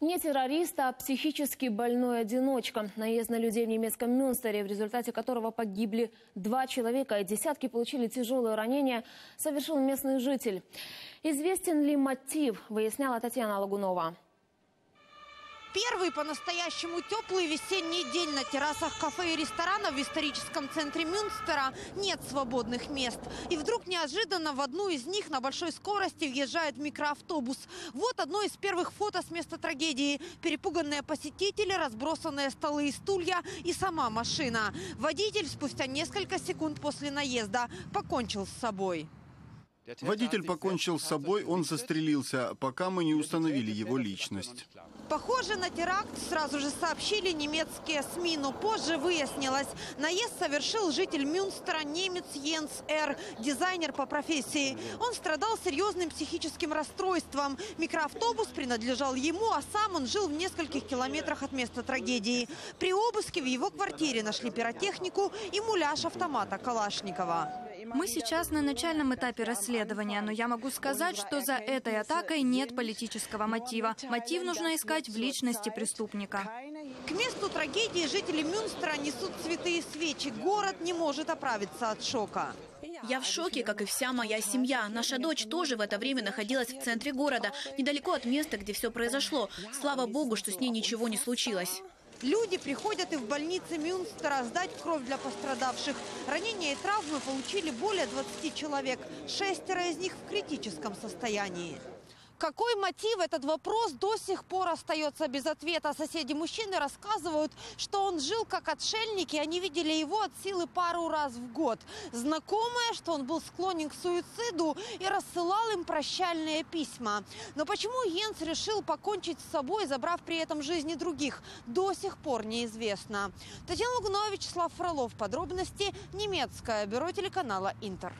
Не террорист, а психически больной одиночка. Наезд на людей в немецком Мюнстере, в результате которого погибли два человека и десятки получили тяжелые ранения, совершил местный житель. Известен ли мотив, выясняла Татьяна Лагунова. Первый по-настоящему теплый весенний день на террасах кафе и ресторанов в историческом центре Мюнстера нет свободных мест. И вдруг неожиданно в одну из них на большой скорости въезжает микроавтобус. Вот одно из первых фото с места трагедии. Перепуганные посетители, разбросанные столы и стулья и сама машина. Водитель спустя несколько секунд после наезда покончил с собой. Водитель покончил с собой, он застрелился, пока мы не установили его личность. Похоже на теракт сразу же сообщили немецкие СМИ, но позже выяснилось, наезд совершил житель Мюнстера немец Йенс Р., дизайнер по профессии. Он страдал серьезным психическим расстройством. Микроавтобус принадлежал ему, а сам он жил в нескольких километрах от места трагедии. При обыске в его квартире нашли пиротехнику и муляж автомата Калашникова. Мы сейчас на начальном этапе расследования, но я могу сказать, что за этой атакой нет политического мотива. Мотив нужно искать в личности преступника. К месту трагедии жители Мюнстера несут цветы и свечи. Город не может оправиться от шока. Я в шоке, как и вся моя семья. Наша дочь тоже в это время находилась в центре города, недалеко от места, где все произошло. Слава богу, что с ней ничего не случилось. Люди приходят и в больницы Мюнстера сдать кровь для пострадавших. Ранения и травмы получили более 20 человек. Шестеро из них в критическом состоянии. Какой мотив этот вопрос до сих пор остается без ответа. Соседи мужчины рассказывают, что он жил как отшельник, и они видели его от силы пару раз в год. Знакомые, что он был склонен к суициду и рассылал им прощальные письма. Но почему Йенс решил покончить с собой, забрав при этом жизни других, до сих пор неизвестно. Татьяна Лугунова, Вячеслав Фролов. Подробности немецкое бюро телеканала «Интер».